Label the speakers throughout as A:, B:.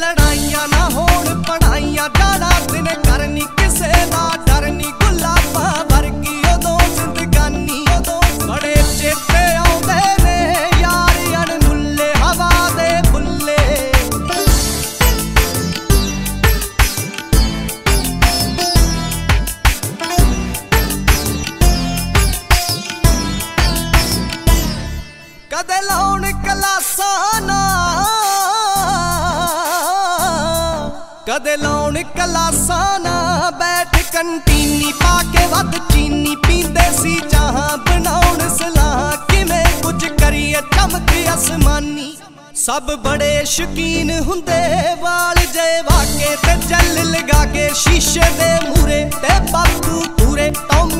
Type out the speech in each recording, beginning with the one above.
A: ਲੜਾਈਆਂ ਨਾ ਹੋਣ ਪੜਾਈਆਂ ਜਾਣਾ ਦਿਨ ਕਰਨੀ ਕਿਸੇ ਦਾ ਡਰ ਨੀ ਗੁਲਾਬਾਂ ਵਰਗੀ ਉਦੋਂ ਜ਼ਿੰਦਗਾਨੀ। ਉਦੋਂ ਬੜੇ ਚੇਤੇ ਆਉਂਦੇ ਨੇ ਯਾਰ ਅਣਮੁੱਲੇ, ਹਵਾ ਦੇ ਫੁੱਲੇ। ਕਦੇ ਲਾਉਣ ਕਲਾਸਾਂ ਨਾ ਕਦੇ ਲਾਉਣ ਕਲਾਸਾਂ ਨਾ ਬੈਠ, ਕੰਟੀਨੀ ਪਾ ਕੇ ਵੱਧ ਚੀਨੀ ਪੀਂਦੇ ਸੀ, ਚਾਹਾਂ ਬਣਾਉਣ ਸਲਾਹ। ਕਿਵੇਂ ਕੁਝ ਕਰੀਏ, ਚਮਕ ਅਸਮਾਨੀ। ਸਭ ਬੜੇ ਸ਼ਕੀਨ ਹੁੰਦੇ, ਵਾਲ ਜੇ ਵਾਕੇ ਤੇ ਜਲ ਲਗਾ ਕੇ ਸ਼ੀਸ਼ੇ ਦੇ ਮੂਰੇ ਤੇ ਬਾਪੂ ਪੂਰੇ ਟੌਮੀ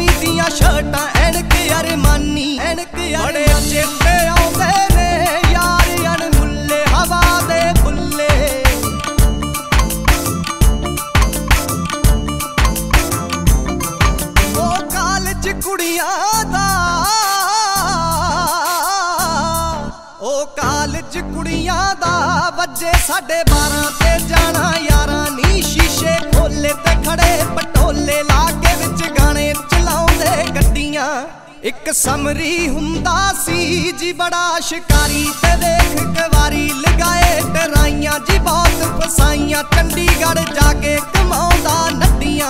A: ਕੁੜੀਆਂ ਦਾ ਵੱਜੇ ਸਾਡੇ 12 ਤੇ ਜਾਣਾ ਯਾਰਾਂ ਨੀ ਸ਼ੀਸ਼ੇ ਖੋਲੇ ਤੇ ਖੜੇ ਪਟੋਲੇ ਲਾ ਕੇ ਵਿੱਚ ਗਾਣੇ ਚਲਾਉਂਦੇ ਗੱਡੀਆਂ। ਇੱਕ ਸਮਰੀ ਹੁੰਦਾ ਸੀ ਜੀ ਬੜਾ ਸ਼ਿਕਾਰੀ ਤੇ ਦੇਖ ਕਵਾਰੀ ਲਗਾਏ ਟਰਾਈਆਂ ਜੀ ਬਹੁਤ ਫਸਾਈਆਂ। ਚੰਡੀਗੜ੍ਹ ਜਾ ਕੇ ਕਮਾਉਂਦਾ ਨੱਡੀਆਂ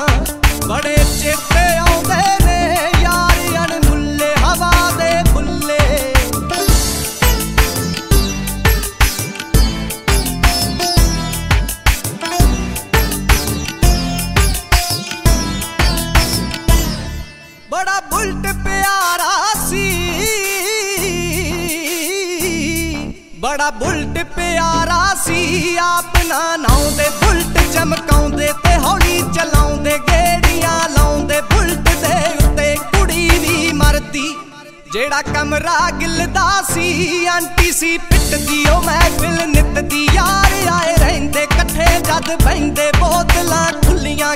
A: ਬੜਾ ਬੁਲਟ ਪਿਆਰਾ ਸੀ। ਬੜਾ ਬੁਲਟ ਪਿਆਰਾ ਸੀ। ਆਪਣਾ ਨਾ ਨਾਉਂਦੇ ਬੁਲਟ ਚਮਕਾਉਂਦੇ ਤੇ ਹੌਲੀ ਚਲਾਉਂਦੇ, ਗੇੜੀਆਂ ਲਾਉਂਦੇ ਬੁਲਟ ਦੇ ਉੱਤੇ ਕੁੜੀ ਵੀ ਮਰਦੀ। ਜਿਹੜਾ ਕਮਰਾ ਗਿਲਦਾ ਸੀ, ਆਂਟੀ ਸੀ ਪਿੱਟਦੀ, ਉਹ ਮਹਿਫਿਲ ਨਿੱਤ ਦੀ ਯਾਰ ਆਏ ਰਹਿੰਦੇ, ਇਕੱਠੇ ਜਦ ਬੈਂਦੇ ਬੋਤਲਾਂ ਖੁੱਲੀਆਂ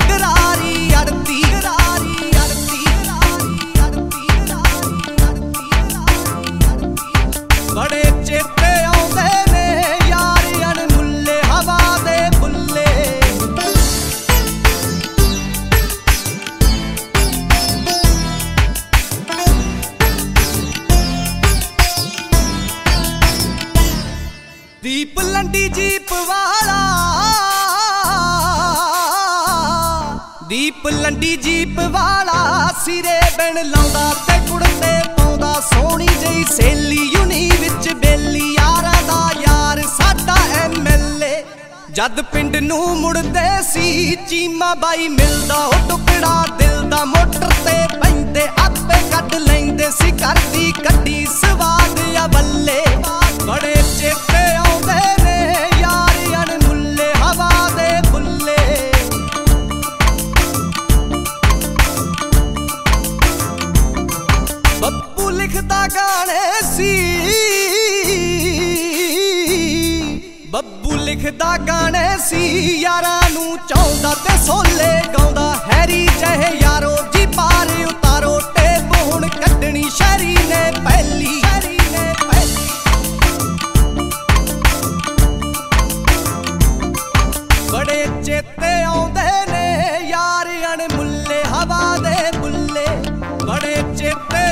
A: ਚੇਤੇ ਆਉਂਦੇ ਨੇ ਯਾਰ ਅਣਮੁੱਲੇ ਹਵਾ ਦੇ ਬੁੱਲੇ ਦੀਪ ਲੰਡੀ ਜੀਪ ਵਾਲਾ। ਦੀਪ ਲੰਡੀ ਜੀਪ ਵਾਲਾ, ਸਿਰੇ ਬਣ ਲਾਉਂਦਾ ਤੇ ਕੁੜਤੇ ਪਾਉਂਦਾ, ਸੋਹਣੀ ਜਈ ਸੇਲੀ ਜਦ ਪਿੰਡ ਨੂੰ ਮੁੜਦੇ ਸੀ, ਚੀਮਾ ਬਾਈ ਮਿਲਦਾ, ਉਹ ਟੁਕੜਾ ਦਿਲ ਦਾ ਮੋਟਰ ਤੇ ਪੈਂਦੇ, ਆਪੇ ਕੱਢ ਲੈਂਦੇ ਸੀ ਕਰਦੀ ਕੱਢੀ ਸਵਾਦ ਆ ਬੱਲੇ। ਲਿਖਦਾ ਗਾਣੇ ਸੀ, ਯਾਰਾਂ ਨੂੰ ਚਾਉਂਦਾ ਤੇ ਸੋਲੇ ਗਾਉਂਦਾ। ਹੈਰੀ ਜਹੇ ਯਾਰੋ ਜੀ ਪਾਰ ਉਤਾਰੋ, ਟੇਪ ਹੁਣ ਕੱਢਣੀ ਸ਼ਹਿਰੀ ਨੇ ਪਹਿਲੀ। ਬੜੇ ਚੇਤੇ ਆਉਂਦੇ ਨੇ, ਯਾਰ ਅਣਮੁੱਲੇ, ਹਵਾ ਦੇ ਬੁੱਲੇ। ਬੜੇ ਚੇਤੇ